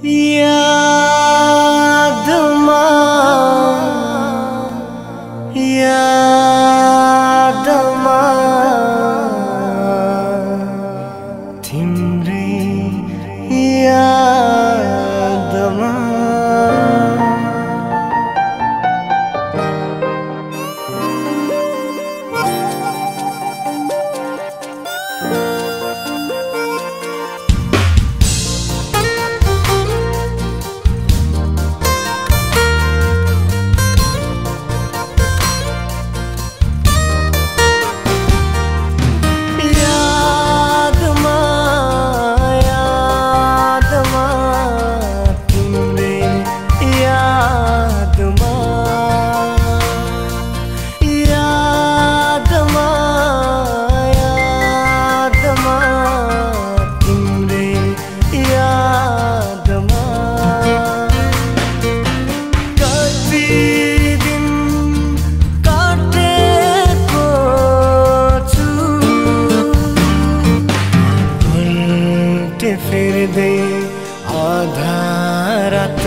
Yeah.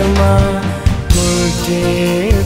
sama Kujir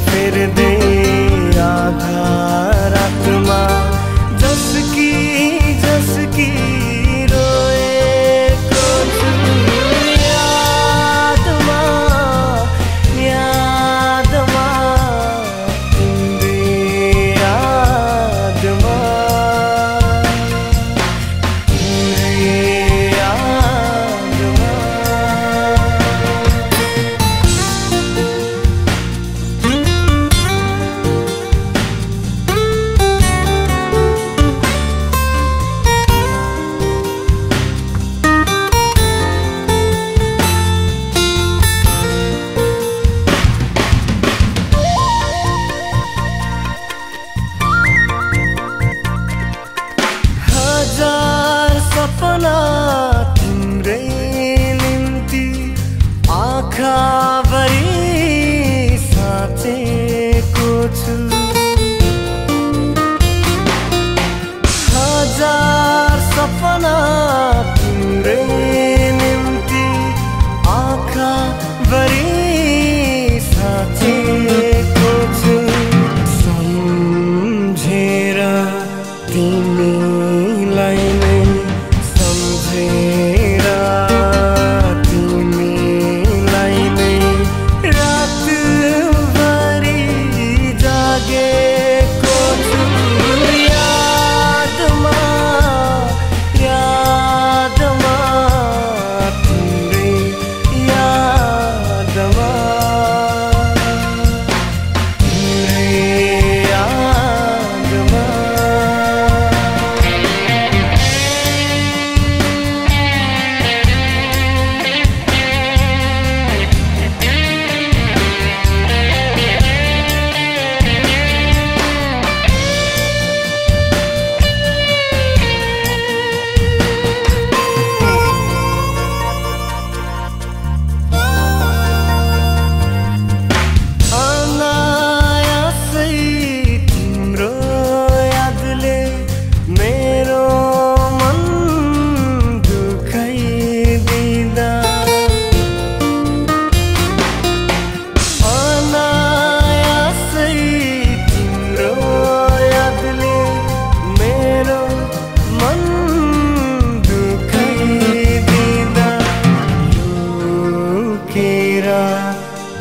to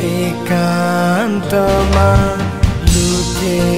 Ikan teman lukis